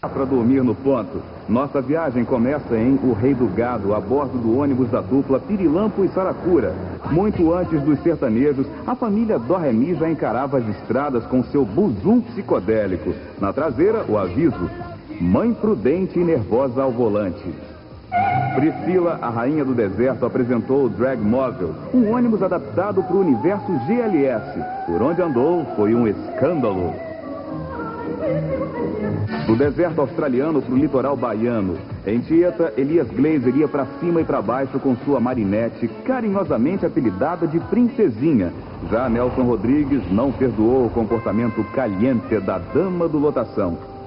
Para dormir no ponto. Nossa viagem começa em O Rei do Gado, a bordo do ônibus da dupla Pirilampo e Saracura. Muito antes dos sertanejos, a família Dorremi já encarava as estradas com seu buzum psicodélico. Na traseira, o aviso: Mãe prudente e nervosa ao volante. Priscila, a rainha do deserto, apresentou o Drag Móvel, um ônibus adaptado para o universo GLS. Por onde andou, foi um escândalo. Do deserto australiano para o litoral baiano. Em Tieta, Elias Glazer ia para cima e para baixo com sua marinete, carinhosamente apelidada de Princesinha. Já Nelson Rodrigues não perdoou o comportamento caliente da dama do lotação.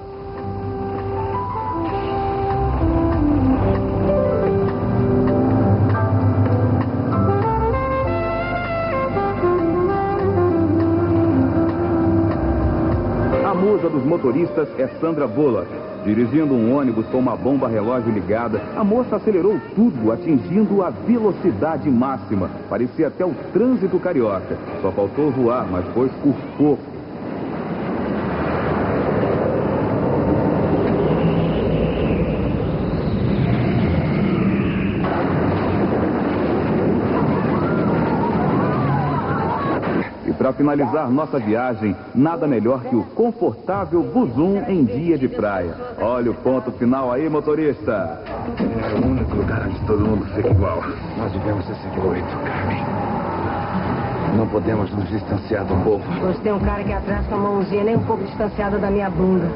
A musa dos motoristas é Sandra Bullock. Dirigindo um ônibus com uma bomba relógio ligada, a moça acelerou tudo, atingindo a velocidade máxima. Parecia até o trânsito carioca. Só faltou voar, mas foi por pouco. E para finalizar nossa viagem, nada melhor que o confortável Buzum em dia de praia. Olha o ponto final aí, motorista. É o único lugar onde todo mundo fica igual. Nós vivemos esse egoísmo, Carmen. Não podemos nos distanciar do povo. Hoje tem um cara aqui atrás com a mãozinha nem um pouco distanciada da minha bunda.